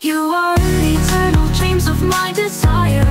You are the eternal dreams of my desire.